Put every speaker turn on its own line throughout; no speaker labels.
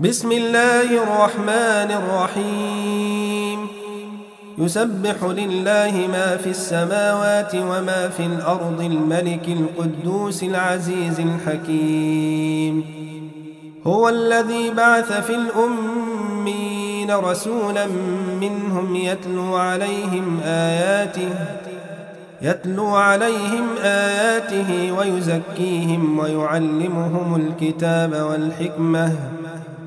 بسم الله الرحمن الرحيم يسبح لله ما في السماوات وما في الأرض الملك القدوس العزيز الحكيم هو الذي بعث في الأمين رسولا منهم يتلو عليهم آياته يتلو عليهم آياته ويزكيهم ويعلمهم الكتاب والحكمة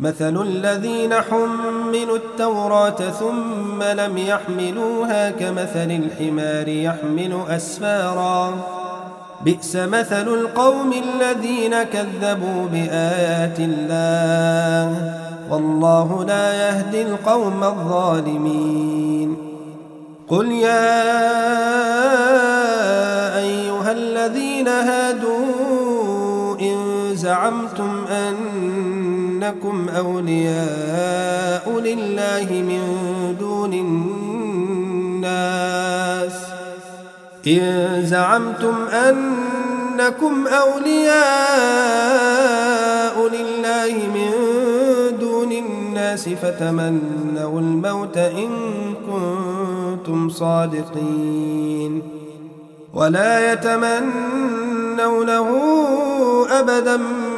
مثل الذين حملوا التوراة ثم لم يحملوها كمثل الحمار يحمل أسفارا بئس مثل القوم الذين كذبوا بآيات الله والله لا يهدي القوم الظالمين قل يا أيها الذين هادوا إن زعمتم أن لكم أولياء لله من دون الناس إن زعمتم أنكم أولياء لله من دون الناس فتمنوا الموت إن كنتم صادقين ولا يتمنونه أبداً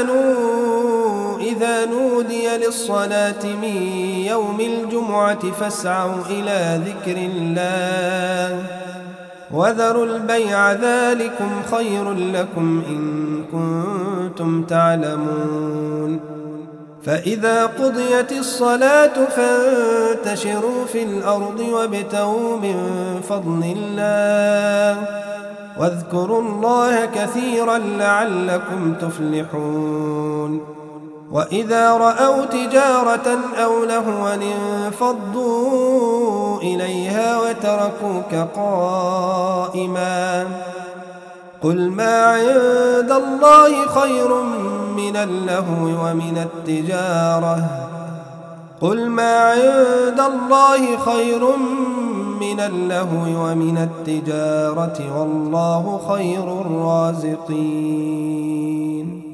آمنوا إذا نودي للصلاة من يوم الجمعة فاسعوا إلى ذكر الله وذروا البيع ذلكم خير لكم إن كنتم تعلمون فإذا قضيت الصلاة فانتشروا في الأرض وابتغوا من فضل الله واذكروا الله كثيرا لعلكم تفلحون وإذا رأوا تجارة أو لهوا انفضوا إليها وتركوك قائما قل ما عند الله خير من اللهو ومن التجارة قل ما عند الله خير من من اللهو ومن التجارة والله خير الرازقين